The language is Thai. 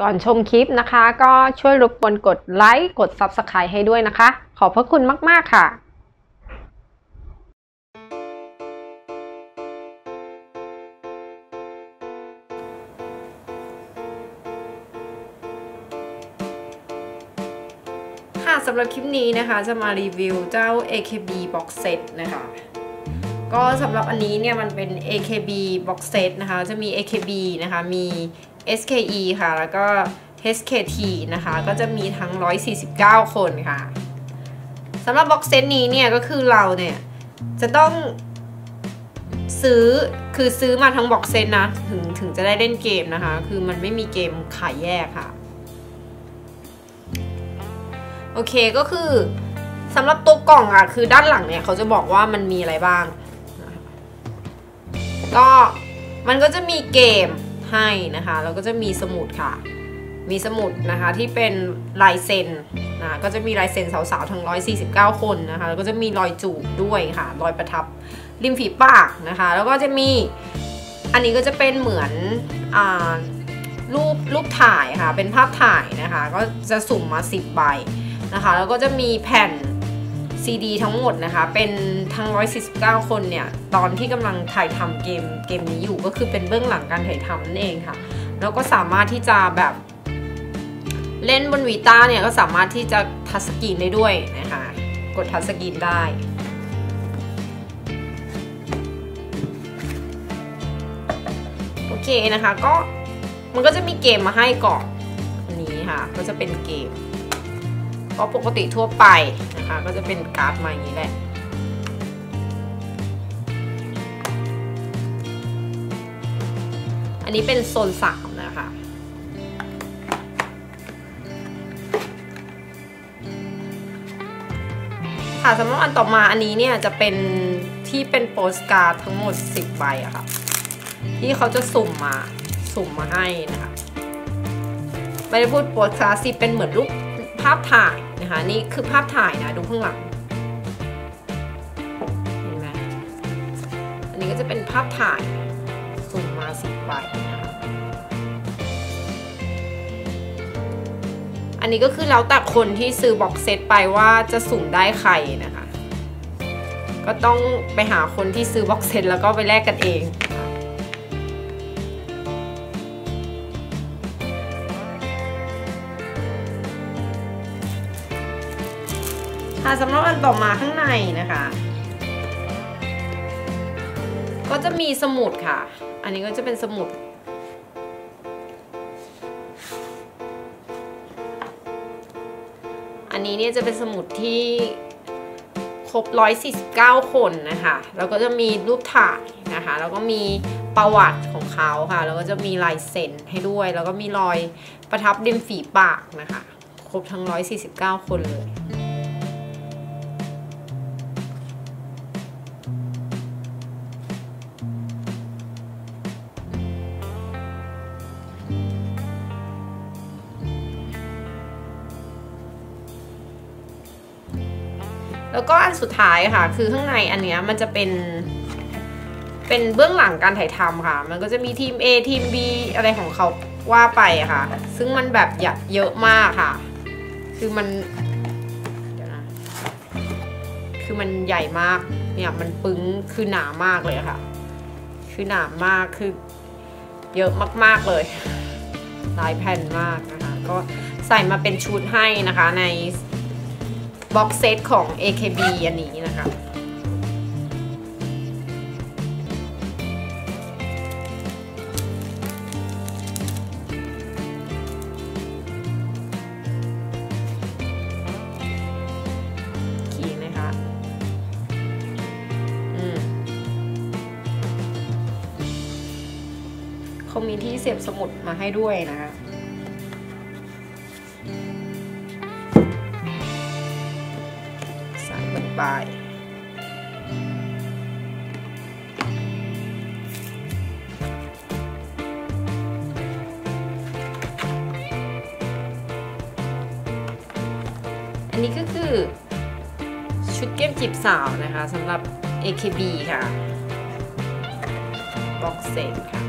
ก่อนชมคลิปนะคะ ก็ช่วยรบกวนกดไลค์กด Subscribe ให้ด้วยนะคะ ขอบพระคุณมาก ๆ ค่ะค่ะสำหรับคลิปนี้นะคะจะมารีวิวเจ้า AKB Box Set นะคะ ก็สำหรับอันนี้เนี่ยมันเป็น AKB Box Set นะคะ จะมี AKB นะคะ มี SKE ค่ะ แล้วก็ HKT นะคะ ก็จะมีทั้ง 149 คนค่ะสำหรับ Box Set นี้เนี่ยก็คือเราเนี่ยจะต้องซื้อคือซื้อมาทั้ง Box Set นะถึงถึงจะได้เล่นเกมนะคะ คือมันไม่มีเกมขายแยกค่ะ โอเคก็คือสำหรับตัวกล่องอะคือด้านหลังเนี่ยเขาจะบอกว่ามันมีอะไรบ้าง ก็มันก็จะมีเกม ให้นะคะแล้วก็จะมีสมุดค่ะ มีสมุดนะคะที่เป็นลายเซ็นนะก็จะมีลายเซ็นสาวๆทั้ง 149 คนนะคะแล้วก็จะมีรอยจูบด้วยค่ะรอยประทับริมฝีปากนะคะ แล้วก็จะมีอันนี้ก็จะเป็นเหมือนอ่ารูปรูปถ่ายค่ะเป็นภาพถ่ายนะคะ ก็จะสุ่มมา 10 ใบนะคะ แล้วก็จะมีแผ่น ซีดีทั้งหมดนะคะ เป็นทั้ง 149 คนเนี่ย ตอนที่กำลังถ่ายทำเกมเกมนี้อยู่ก็คือเป็นเบื้องหลังการถ่ายทำนั่นเองค่ะ แล้วก็สามารถที่จะแบบเล่นบนวีต้าเนี่ยก็สามารถที่จะทัชสกรีนได้ด้วยนะคะ กดทัชสกรีนได้โอเคนะคะก็มันก็จะมีเกมมาให้ก่อนอันนี้ค่ะ ก็จะเป็นเกม ก็ปกติทั่วไปนะคะ ก็จะเป็นการ์ดมาอย่างนี้แหละอันนี้เป็นโซนสามนะคะค่ะสำหรับอันต่อมาอันนี้เนี่ยจะเป็นที่เป็นโปสการ์ดทั้งหมด 10 ใบอะค่ะ ที่เขาจะสุ่มมาสุ่มมาให้นะคะ ไม่ได้พูดโปสการ์ดสิเป็นเหมือนรูปภาพถ่าย นะคะ นี่คือภาพถ่ายนะดูข้างหลังเห็นไหมอันนี้ก็จะเป็นภาพถ่ายสุ่มมาสิบใบนะคะอันนี้ก็คือแล้วแต่คนที่ซื้อบ็อกเซตไปว่าจะสุ่มได้ใครนะคะ ก็ต้องไปหาคนที่ซื้อบ็อกเซตแล้วก็ไปแลกกันเอง ค่ะสำหรับอันต่อมาข้างในนะคะ ก็จะมีสมุดค่ะ อันนี้ก็จะเป็นสมุด อันนี้เนี่ยจะเป็นสมุดที่ครบ 149 คนนะคะ แล้วก็จะมีรูปถ่ายนะคะ แล้วก็มีประวัติของเขาค่ะ แล้วก็จะมีลายเซ็นให้ด้วย แล้วก็มีรอยประทับริมฝีปากนะคะ ครบทั้ง 149 คนเลย แล้วก็อันสุดท้ายค่ะ คือข้างในอันเนี้ยมันจะเป็น เป็นเบื้องหลังการถ่ายทำค่ะ มันก็จะมีทีม A ทีม B อะไรของเขาว่าไปค่ะ ซึ่งมันแบบเยอะมากค่ะ คือมันคือมันใหญ่มาก เนี่ยมันปึ้ง คือหนามากเลยค่ะ คือหนามาก คือเยอะมากๆเลย หลายแผ่นมากนะคะ ก็ใส่มาเป็นชุดให้นะคะใน บ็อกเซตของ AKB อันนี้นะคะขีนะคะอืมเขามีที่เสียบสมุดมาให้ด้วยนะคะ ไป อันนี้ก็คือ ชุดเกมจีบสาวนะคะสำหรับ AKB ค่ะ บ็อกเซตค่ะ